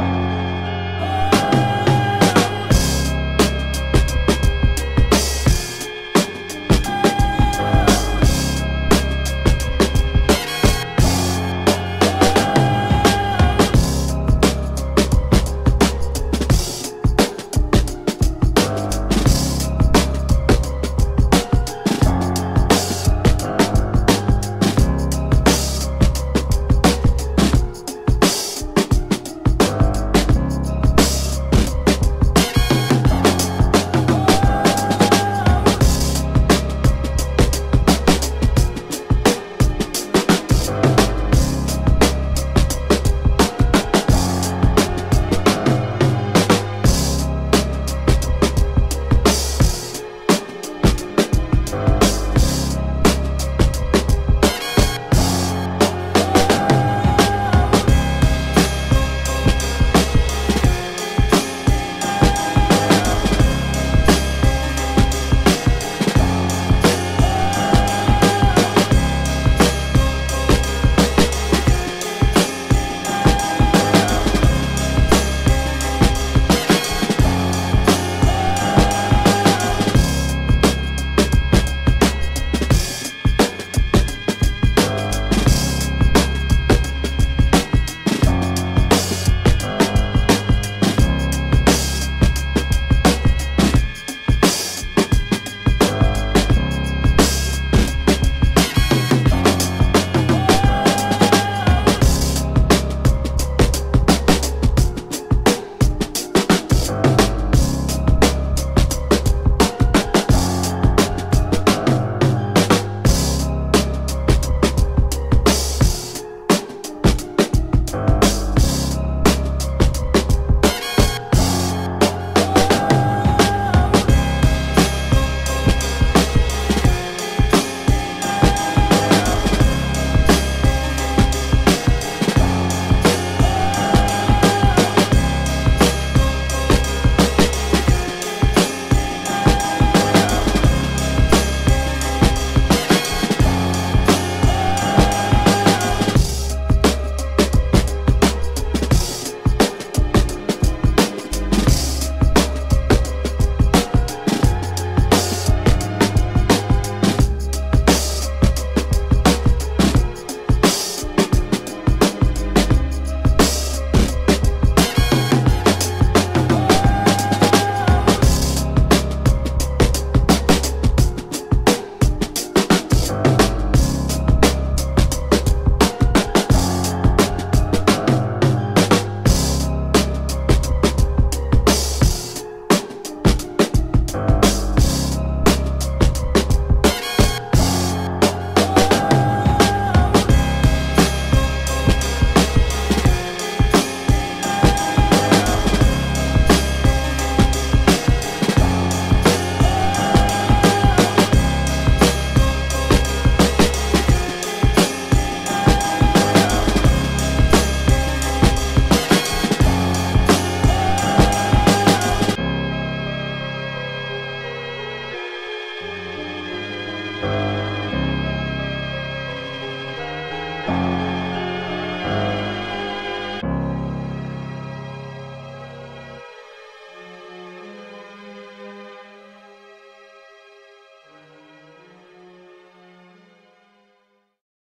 Bye. Bye.